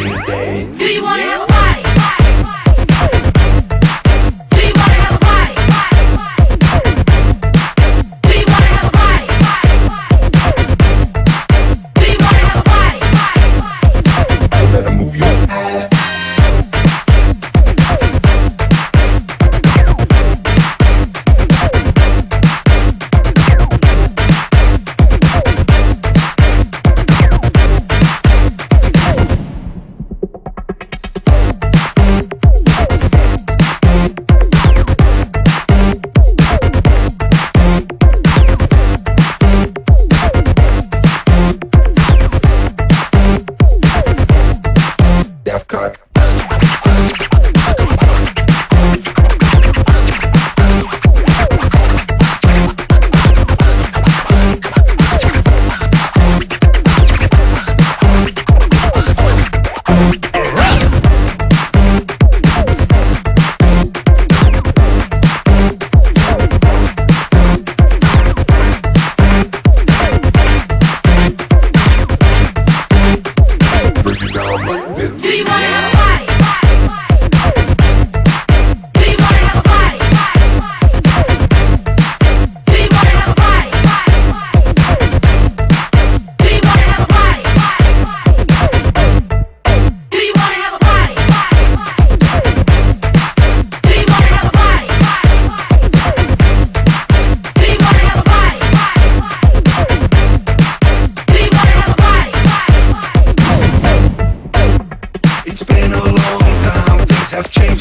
few days. Do you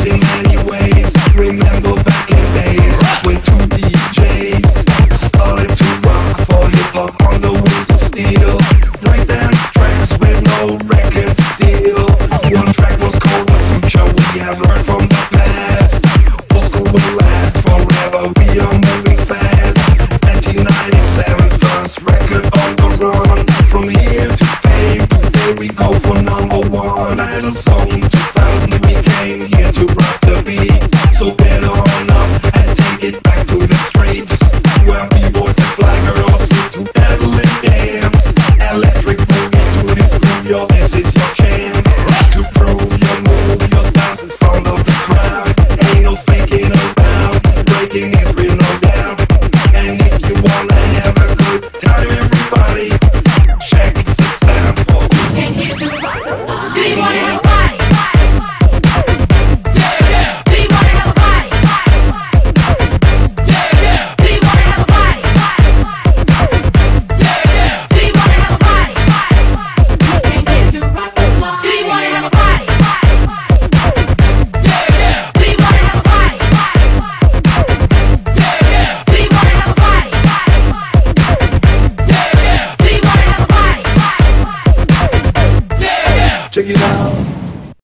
changing anyways. Remember back in days when two DJs started to rock for hip hop on the wheels of steel. Breakdance tracks with no record deal. One track was called The Future. We have learned from the past. What's gonna last forever. We are moving fast. 1997 first record on the run. From the here to fame, today we go for number one. Idol song.